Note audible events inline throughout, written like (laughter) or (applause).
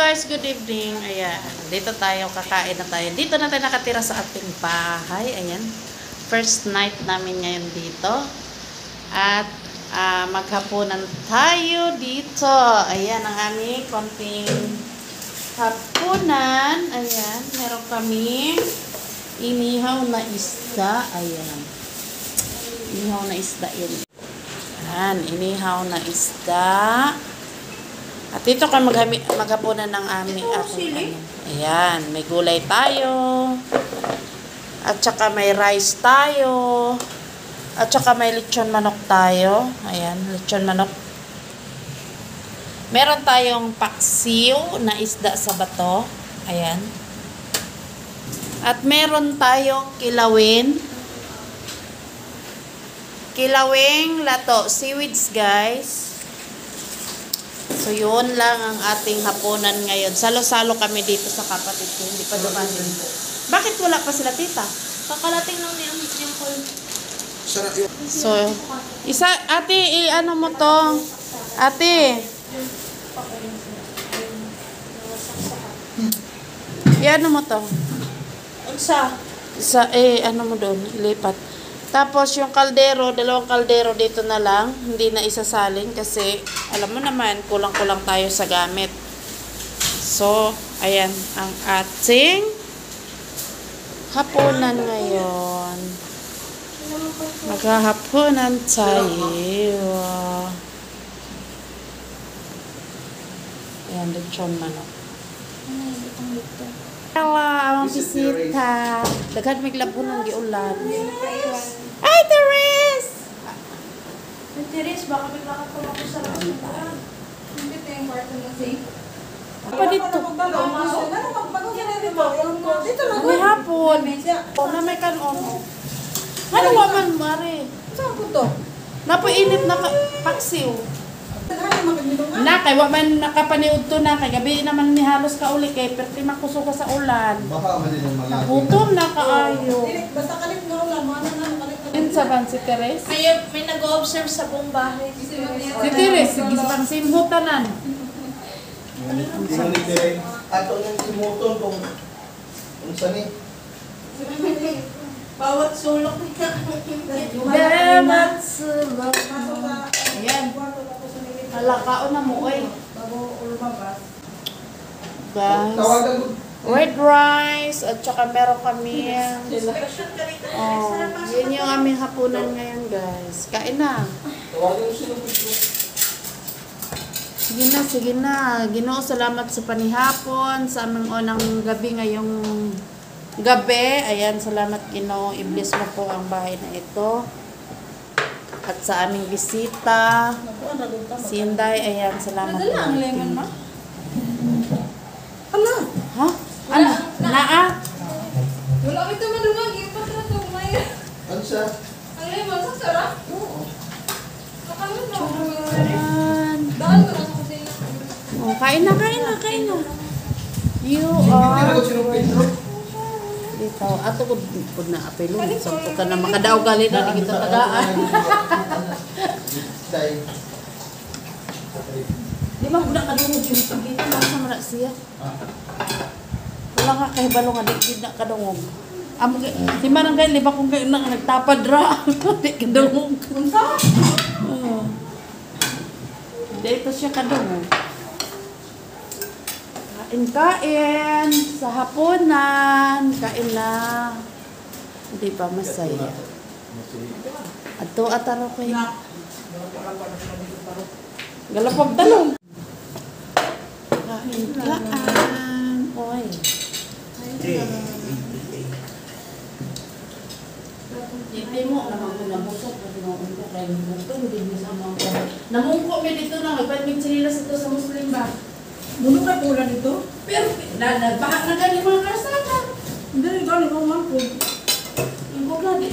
guys, good evening. Ayan, dito tayo, kakain na tayo. Dito na tayo nakatira sa ating bahay. Ayan, first night namin ngayon dito. At ah, maghapunan tayo dito. Ayan ang aming konting hapunan. Ayan, meron kami inihaw na isda. Ayan, inihaw na isda yun. Ayan, inihaw na isda. At dito ka maghami, maghapunan ng aming ating ano. Ayan, may gulay tayo. At saka may rice tayo. At saka may lechon manok tayo. Ayan, lechon manok. Meron tayong paksiw na isda sa bato. Ayan. At meron tayong kilawin. Kilawing lato. Seaweeds, guys. So, yun lang ang ating hapunan ngayon. Salo-salo kami dito sa kapatid ko. Hindi pa dumating. Bakit wala pa sila, tita? Kakalating lang ni yung call. So, isa, ate, i- ano mo to? Ate. I-ano mo to? Unsa? Isa, eh, ano mo doon? Ilipat. Tapos, yung kaldero, dalawang kaldero dito na lang. Hindi na isasalin kasi, alam mo naman, kulang-kulang tayo sa gamit. So, ayan, ang ating hapunan ngayon. Maghahapunan tayo. Ayan, lechon manok. Hello, ang bisita. Daghan may labunan giulan. Ay, Teres! Ay, Teres, baka may baka ako sa restaurant. Hindi ito yung kwarto na safe. Pa dito. Dito lang. May hapon. O, na may kanon. Ano wa man, mare? Saan ko to? Napainit na ka- paksiw. Na, kay wa man nakapaniud to na. Kay gabi naman ni halos ka uli. Kay perti makuso ka sa ulan. Baka man din ang mga Gutom na kaayo. Basta kalit nga ulan. Ano na, kalit na. Yun sa ban si Teres? May, may nag-observe sa buong bahay. Si Teres, sige sa simhutanan. Mo ni. Ato nang simuton kung kung saan eh. Bawat sulok niya. Damat sulok. Ayan. Halakaon na mo, oy. Guys. Tawagan mo. White rice, at saka meron kami. Oh, yun yung aming hapunan ngayon, guys. Kain na. Sige na, sige na. Ginoo, salamat sa panihapon, sa aming unang gabi ngayong gabi. Ayan, salamat Ginoo. I-bless mo po ang bahay na ito. At sa aming bisita, si Inday, ayan, salamat po. Nadala ang lemon, ma? Hala? Ha? Ano? Naa? Wala kita madumag. Ipat na ito. May... Ano siya? Ang lemon, sa sarap. Oo. Nakamit na ako. Daan ko na sa kusina. Oh, kain na, kain na, kain na. You Hindi are... ko sino Pedro. Dito, ato ko pud na apelo. Sampo ka na makadaog gali na di kita tagaan. Di ba budak ka dungog yung pagkita na sa mana siya. Wala ka kay balo nga di na kadungog. Amo kay si manang kay liba kung kay nang nagtapad ra. (laughs) Di kadungog. Unsa? Dito siya kadungog. Kain kain sa hapunan. Kain na. Di ba masaya? Ato ataro kay Galapag talong. Kain kaan. Oy. Hindi mo naman ko nabusok kasi mo ko kay muto hindi mo sa mga Namungko mi dito na nagpatmit sila ito sa Muslim ba. Munong na pula nito. Pero na na gani mga kalsada. Hindi gani ko man po. Ibog na di.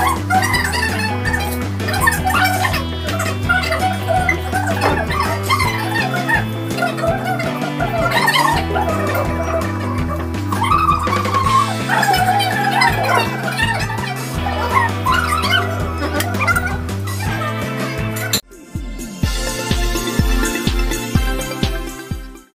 Oh, my God.